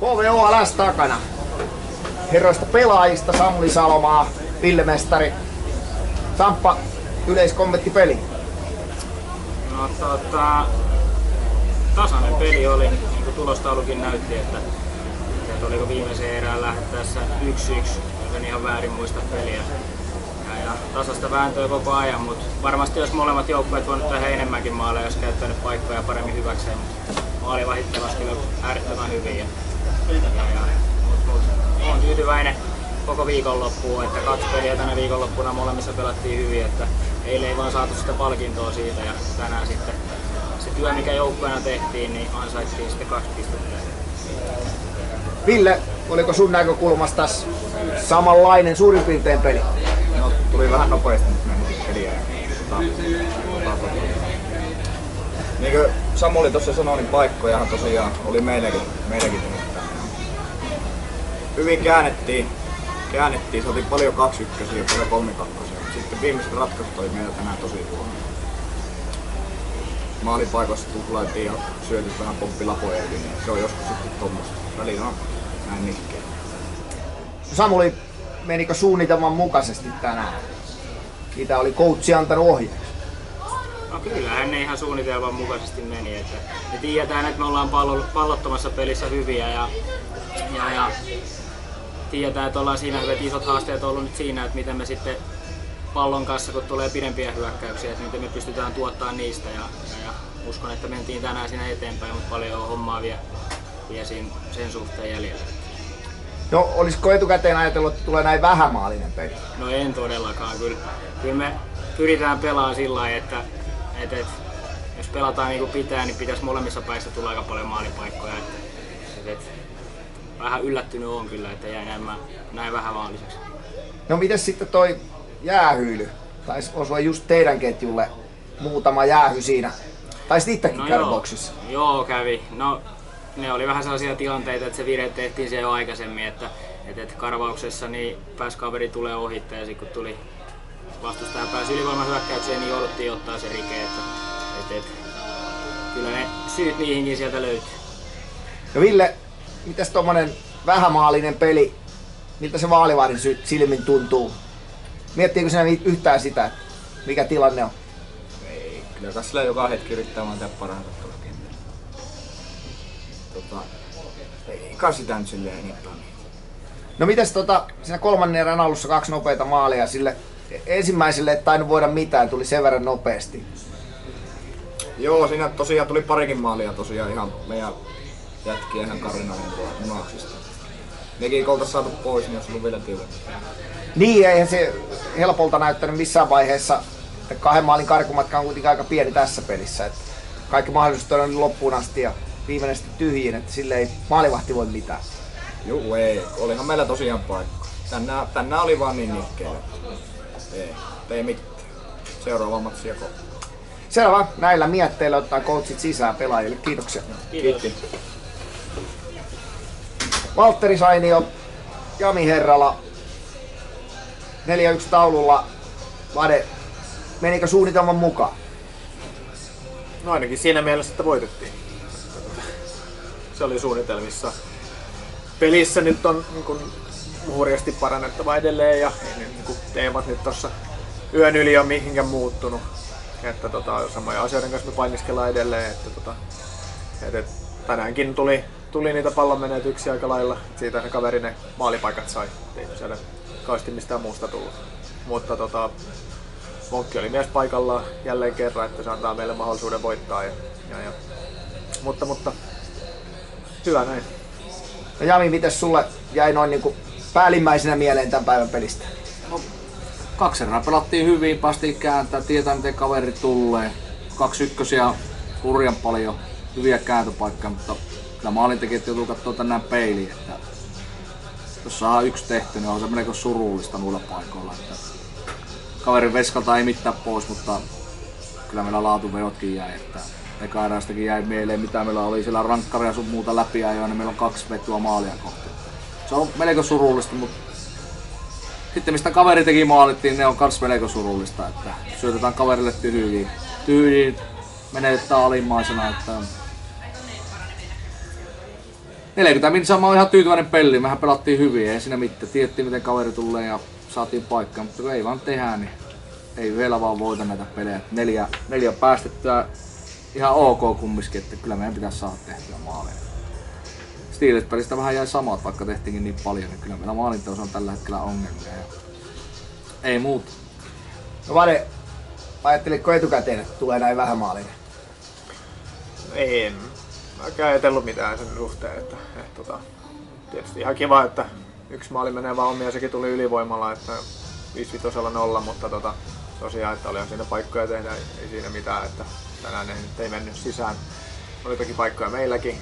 KVO alas takana. Herroista pelaajista Samuli Salomaa, Ville Mestari. Samppa, yleiskommentti peli. No tota, tasainen peli oli, niin kuin tulostaulukin näytti, että, että oliko viimeisen erään lähettäessä 1-1, jos en ihan väärin muista peliä. Ja, ja tasasta vääntöä koko ajan, mutta varmasti jos molemmat joukkueet voivat tehdä enemmänkin maaleja, jos käyttänyt paikkoja paremmin hyväkseen, mutta maali vahittavasti äärettömän hyvin. Ja, ja, ja, mut, mut, olen tyytyväinen koko viikonloppuun, että kaksi peliä tänä viikonloppuna molemmissa pelattiin hyvin, että eilen ei vaan saatu sitä palkintoa siitä ja tänään sitten se työ, mikä joukkueena tehtiin, niin ansaittiin sitten kaksi pistettä. Ville, oliko sun näkökulmasta samanlainen suurin piirtein peli? No, tuli vähän nopeasti nyt peliä. Tota. Niin kuin Samuli tuossa sanoi, niin paikkojahan tosiaan oli meilläkin, meilläkin. Hyvin käännettiin, käännettiin, oli paljon 2 1 ja paljon 3 2 Sitten viimeiset ratkaisut oli meillä tänään tosi huono. Maalipaikoissa tuhlailtiin ja syöty vähän pomppilapoja niin se on joskus sitten tuommoista. Välillä on näin nihkeä. Samuli, menikö suunnitelman mukaisesti tänään? Mitä oli coachi antanut ohjeeksi? No kyllähän ne ihan suunnitelman mukaisesti meni. Että me tiedetään, että me ollaan pallo, pallottomassa pelissä hyviä ja, ja, ja tiedetään, että ollaan siinä hyvät isot haasteet ollut nyt siinä, että miten me sitten pallon kanssa, kun tulee pidempiä hyökkäyksiä, että miten me pystytään tuottamaan niistä. Ja, ja, ja uskon, että mentiin tänään siinä eteenpäin, mutta paljon on hommaa vielä, vielä siinä, sen suhteen jäljellä. No, olisiko etukäteen ajatellut, että tulee näin vähämaalinen peli? No en todellakaan. Kyllä, kyllä me pyritään pelaamaan sillä lailla, että, että, että jos pelataan niin kuin pitää, niin pitäisi molemmissa päissä tulla aika paljon maalipaikkoja. Että, että, että vähän yllättynyt on kyllä, että jäi näin, näin vähän maaliseksi. No miten sitten toi jäähyily? Taisi osua just teidän ketjulle muutama jäähy siinä. Tai itsekin no käydä boksissa. Joo, kävi. No ne oli vähän sellaisia tilanteita, että se vire tehtiin se jo aikaisemmin, että, että, että karvauksessa niin pääsi kaveri tulee ohittaa ja sitten kun tuli vastustaja pääsi ylivoimahyökkäykseen, niin jouduttiin ottaa se rike. Että, että, että, kyllä ne syyt niihinkin sieltä löytyy. No Ville, mitäs tommonen vähämaalinen peli, miltä se vaalivaadin silmin tuntuu? Miettiikö sinä yhtään sitä, mikä tilanne on? Ei, kyllä tässä joka hetki yrittää vaan tehdä parhaansa tuolla kentällä. Tota, ei kai sitä nyt silleen niin paljon. No mites tota, siinä kolmannen erän alussa kaksi nopeita maalia sille ensimmäiselle et tainnut voida mitään, tuli sen verran nopeasti. Joo, siinä tosiaan tuli parikin maalia tosiaan ihan meidän jätkiä ihan karinainen tuolla. Nekin kun saatu pois, niin olisi ollut vielä tilanne. Niin, eihän se helpolta näyttänyt missään vaiheessa. Että kahden maalin karkumatka on kuitenkin aika pieni tässä pelissä. Että kaikki mahdollisuudet on loppuun asti ja viimeinen sitten tyhjin, että sille ei maalivahti voi mitään. Juu, ei. Olihan meillä tosiaan paikka. Tänään, tänään oli vaan niin nihkeellä. Ei, ei mitään. Seuraava matsi joko. Selvä. Näillä mietteillä ottaa coachit sisään pelaajille. Kiitoksia. Kiitos. Kiitos. Valtteri Sainio, Jami Herrala, 4-1 taululla. Vade, menikö suunnitelman mukaan? No ainakin siinä mielessä, että voitettiin. Se oli suunnitelmissa. Pelissä nyt on niin kuin, hurjasti parannettava edelleen ja niin kuin, teemat nyt tuossa yön yli on mihinkään muuttunut. Että tota, samoja asioiden kanssa me painiskellaan edelleen. Että, tota, et, et, tänäänkin tuli, tuli niitä pallon menetyksiä aika lailla. Siitä se kaveri ne maalipaikat sai. Ei siellä kauheasti mistään muusta tullut. Mutta tota, Monkki oli mies paikalla jälleen kerran, että se antaa meille mahdollisuuden voittaa. Ja, ja, ja. Mutta, mutta hyvä näin. No Jami, miten sulle jäi noin niin kuin päällimmäisenä mieleen tämän päivän pelistä? No, kaksi erää pelattiin hyvin, päästiin kääntää, tietää miten kaveri tulee. Kaksi ykkösiä, hurjan paljon hyviä kääntöpaikkoja, mutta kyllä maalintekijät joutuu katsoa tänään peiliin, että jos saa yksi tehty, niin on se melko surullista noilla paikoilla. Että kaverin veskalta ei mitään pois, mutta kyllä meillä laatuveotkin jäi. Että eka jäi mieleen, mitä meillä oli siellä rankkaria sun muuta läpi ajoa, niin meillä on kaksi vetua maalia kohti. Se on melko surullista, mutta sitten mistä kaveri teki maalittiin, ne on kans melko surullista, että syötetään kaverille tyhjiin. Tyhjiin menetetään alimmaisena, että 40 min sama on ihan tyytyväinen peli. Mehän pelattiin hyvin, ei siinä mitään. Tiedettiin miten kaveri tulee ja saatiin paikka, mutta kun ei vaan tehdä, niin ei vielä vaan voita näitä pelejä. Neljä, neljä päästettyä ihan ok kumminkin, että kyllä meidän pitäisi saada tehtyä maaleja. Steelers-pelistä vähän jäi samat, vaikka tehtiinkin niin paljon, niin kyllä meillä maalinteos on tällä hetkellä ongelmia. Ja ei muuta. No Vade, ajattelitko etukäteen, että tulee näin vähän maalinen? En mäkään ajatellut mitään sen suhteen. Että, että, tota, tietysti ihan kiva, että yksi maali menee vaan omiin ja sekin tuli ylivoimalla, että 5 nolla, mutta tota, tosiaan, että olihan siinä paikkoja tehdä, ei siinä mitään, että tänään ne nyt ei mennyt sisään. Oli toki paikkoja meilläkin,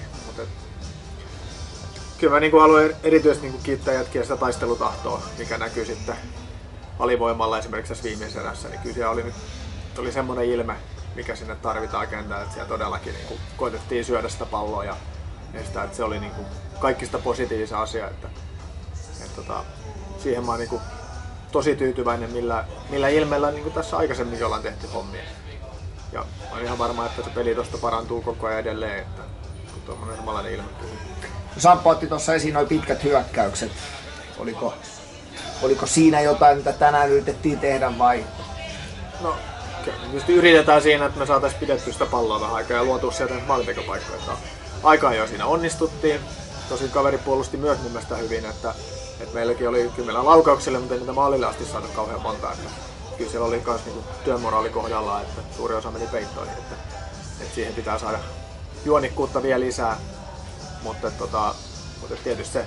kyllä mä niin haluan erityisesti niin kiittää jätkiä sitä taistelutahtoa, mikä näkyy sitten alivoimalla esimerkiksi tässä viimeisessä erässä, niin kyllä siellä oli nyt oli semmoinen ilme, mikä sinne tarvitaan kentällä, että siellä todellakin niin kuin, koitettiin syödä sitä palloa ja estää, että se oli niin kuin, kaikista positiivisen asia, että, että tota, siihen mä oon niin kuin, tosi tyytyväinen, millä, millä ilmeellä niin kuin tässä aikaisemmin ollaan tehty hommia. Ja olen ihan varma, että se peli tuosta parantuu koko ajan edelleen, että kun tuommoinen samanlainen ilme Sampo otti tuossa esiin noin pitkät hyökkäykset. Oliko, oliko siinä jotain, mitä tänään yritettiin tehdä vai? No, Tietysti yritetään siinä, että me saataisiin pidettyä sitä palloa vähän aikaa ja luotua sieltä maalintekopaikkoja. Aika jo siinä onnistuttiin. Tosin kaveri puolusti myös mun mielestä hyvin, että, että meilläkin oli kyllä laukauksille, mutta ei niitä maalille asti saatu kauhean monta. Että kyllä siellä oli myös niinku työmoraali kohdallaan, että suuri osa meni peittoihin. Että, että siihen pitää saada juonikkuutta vielä lisää. Mutta, tota, mutta tietysti se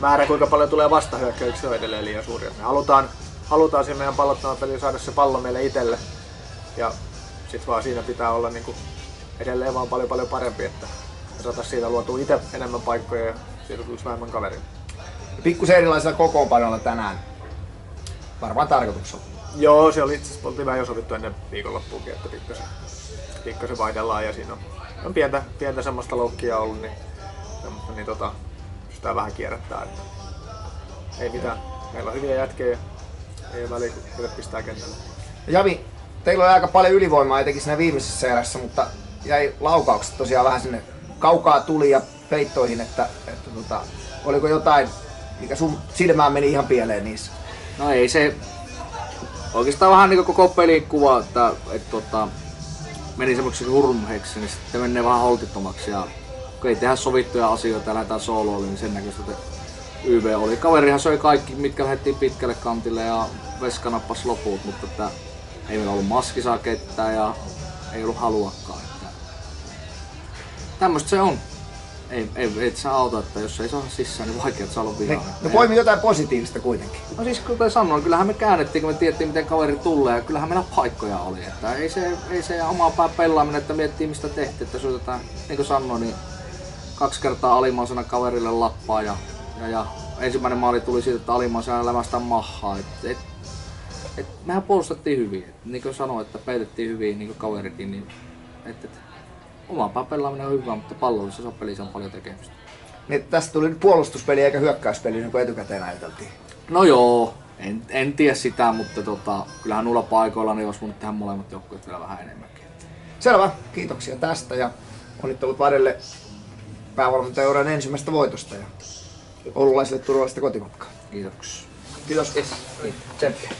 määrä, kuinka paljon tulee vastahyökkäyksiä on edelleen liian suuri. Me halutaan, halutaan siinä meidän pallottavan peliin saada se pallo meille itselle ja sitten vaan siinä pitää olla niin kuin edelleen vaan paljon paljon parempi, että saataisiin siitä luotua itse enemmän paikkoja ja siitä tulisi vähemmän kaveria. Pikkusen erilaisella kokoonpanolla tänään. Varmaan tarkoituksella. Joo, se oli itse asiassa, oltiin vähän jo sovittu ennen viikonloppuunkin, että pikkasen, pikkasen vaihdellaan ja siinä on, on pientä, pientä semmoista loukkia ollut, niin, niin tota, sitä vähän kierrättää. Että ei mitään. Meillä on hyviä jätkejä, ei ole väliä, kun pistää kentälle. Jami, teillä oli aika paljon ylivoimaa etenkin siinä viimeisessä erässä, mutta jäi laukaukset tosiaan vähän sinne kaukaa tuli ja peittoihin, että, että tota, oliko jotain, mikä sun silmään meni ihan pieleen niissä? No ei se, oikeastaan vähän niin koko pelin kuva, että, että tota, meni semmoiseksi hurmheiksi, niin sitten menee vähän holtittomaksi ja kun ei tehdä sovittuja asioita ja lähdetään sooloille, niin sen näköistä että YV oli. Kaverihan söi kaikki, mitkä lähdettiin pitkälle kantille ja Veska nappasi loput, mutta että ei meillä ollut maskisaketta ja ei ollut haluakaan. Että... Tämmöistä se on. Ei, ei, ei saa auta, että jos ei saa sisään, niin vaikea saa olla vihaa. No poimi jotain positiivista kuitenkin. No siis kuten sanoin, kyllähän me käännettiin, kun me tiedettiin miten kaveri tulee ja kyllähän meillä paikkoja oli. Että ei se, ei se oma pää pelaaminen, että miettii mistä tehtiin, että syötetään, niin kuin sanoin, niin kaksi kertaa alimaisena kaverille lappaa ja, ja, ja ensimmäinen maali tuli siitä, että alimaisena lämästä mahaa. Et, et, et mehän puolustettiin hyvin. Et, niin kuin sanoin, että peitettiin hyvin, niin kuin kaverikin, niin et, et, oma pelaaminen on hyvä, mutta pallollisessa pelissä on paljon tekemistä. Niin, tästä tuli nyt puolustuspeli eikä hyökkäyspeli, niin kuin etukäteen ajateltiin. No joo, en, en tiedä sitä, mutta tota, kyllähän nuilla paikoilla niin olisi voinut tehdä molemmat joukkueet vielä vähän enemmänkin. Selvä, kiitoksia tästä ja onnittelut Vadelle päävalmentajan ensimmäistä voitosta ja oululaisille turvallista kotimatkaa. Kiitoksia. Kiitos. Yes. Tsemppiä.